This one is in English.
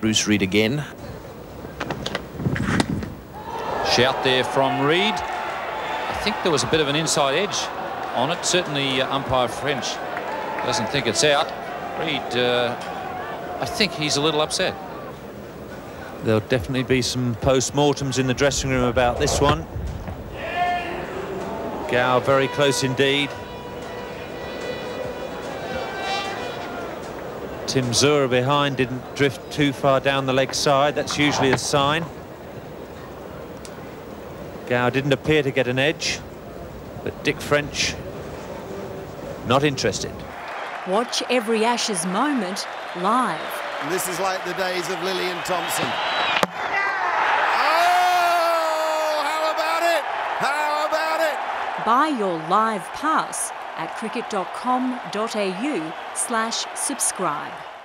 Bruce Reid again. Shout there from Reid. I think there was a bit of an inside edge on it. Certainly uh, umpire French doesn't think it's out. Reid, uh, I think he's a little upset. There'll definitely be some post-mortems in the dressing room about this one. Gower very close indeed. Tim Zoehrer behind didn't drift too far down the leg side. That's usually a sign. Gower didn't appear to get an edge, but Dick French not interested. Watch every Ashes moment live. And this is like the days of Lillee and Thomson. Oh, how about it? How about it? Buy your live pass at cricket.com.au slash subscribe.